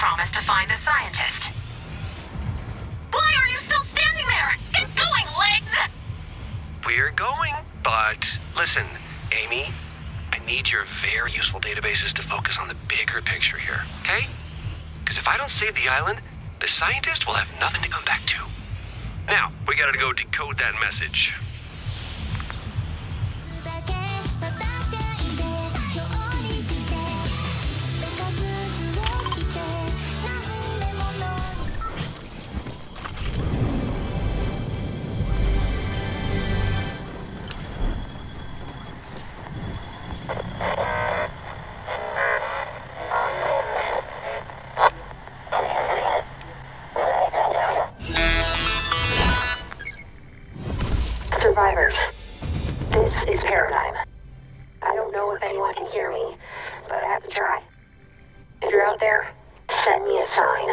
much if you promise to find the scientist. Why are you still standing there? Get going, legs! We're going, but listen, Amy, I need your very useful databases to focus on the bigger picture here, okay? Because if I don't save the island, the scientist will have nothing to come back to. Now, we gotta go decode that message. Survivors, this is Paradigm. I don't know if anyone can hear me, but I have to try. If you're out there, send me a sign.